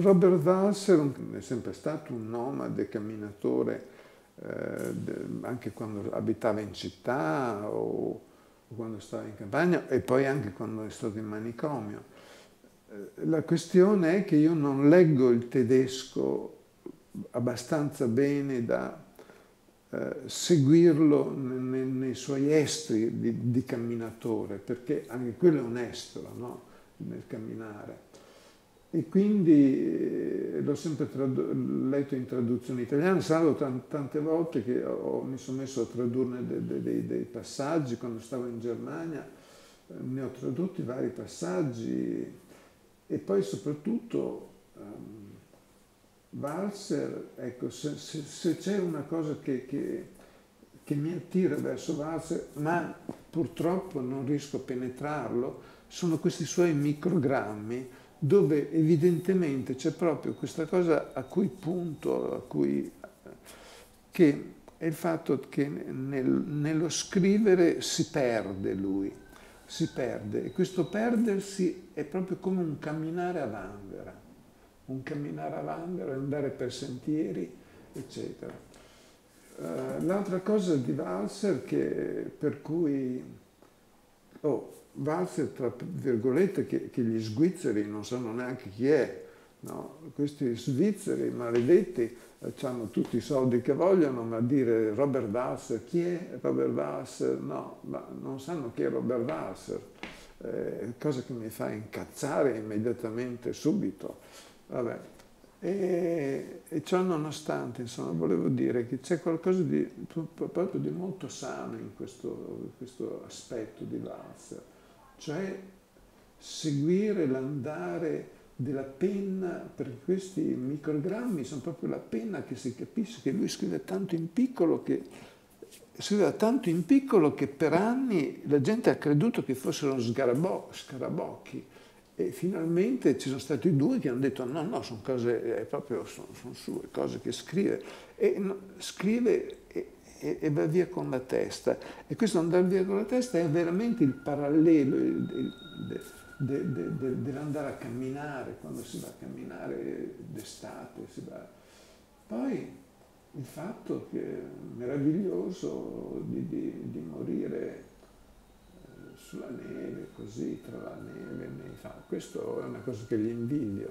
Robert Walser è sempre stato un nomade camminatore, eh, anche quando abitava in città o, o quando stava in campagna e poi anche quando è stato in manicomio. Eh, la questione è che io non leggo il tedesco abbastanza bene da eh, seguirlo nei, nei, suoi estri di, di, camminatore, perché anche quello è un estro no? nel camminare. E quindi eh, l'ho sempre letto in traduzione italiana, salvo tante volte che ho, mi sono messo a tradurne dei, dei, dei passaggi, quando stavo in Germania eh, ne ho tradotti vari passaggi. E poi soprattutto um, Walser, ecco, se, se, se c'è una cosa che, che, che mi attira verso Walser, ma purtroppo non riesco a penetrarlo, sono questi suoi microgrammi dove evidentemente c'è proprio questa cosa a cui punto, a cui, che è il fatto che nel, nello scrivere si perde lui, si perde e questo perdersi è proprio come un camminare a vanvera, un camminare a vanvera, andare per sentieri, eccetera. Uh, l'altra cosa di Walser che, per cui oh, Walser, tra virgolette, che, che, gli svizzeri non sanno neanche chi è. No? Questi svizzeri maledetti eh, hanno tutti i soldi che vogliono, ma dire Robert Walser, chi è Robert Walser? No, ma non sanno chi è Robert Walser. Eh, cosa che mi fa incazzare immediatamente, subito. Vabbè. E, e ciò nonostante, insomma, volevo dire che c'è qualcosa di, proprio di molto sano in questo, questo aspetto di Walser cioè seguire l'andare della penna, perché questi microgrammi sono proprio la penna che si capisce che lui scrive tanto in piccolo che scriveva tanto in piccolo che per anni la gente ha creduto che fossero scarabocchi e finalmente ci sono stati due che hanno detto no, no, sono cose, è proprio, sono, sono sue cose che scrive. E no, scrive e, e, e, va via con la testa. E questo andare via con la testa è veramente il parallelo dell'andare a camminare, quando si va a camminare d'estate. Poi il fatto che è meraviglioso di, di, di sulla neve, così, tra la neve e me. Questo è una cosa che gli invidio.